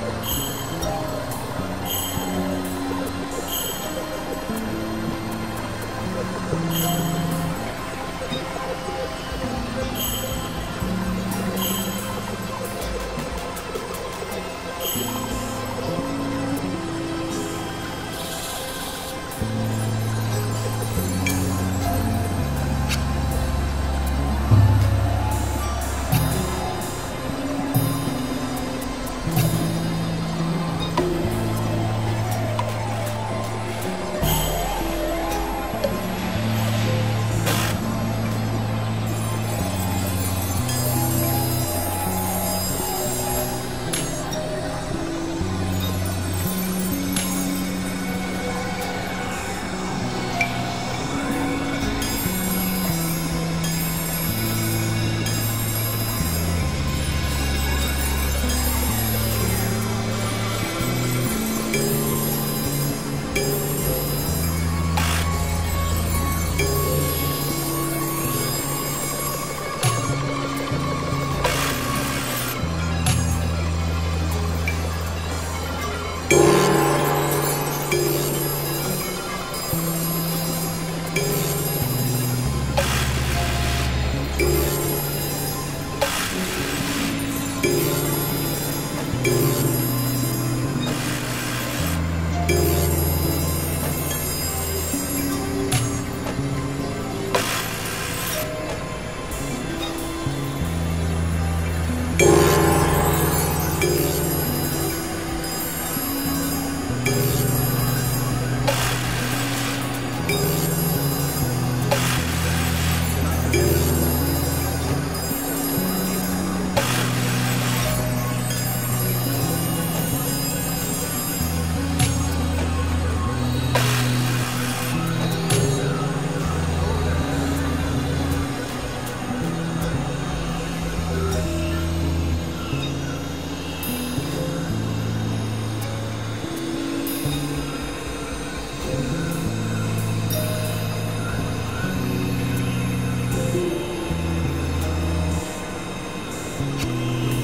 Thank you. うん。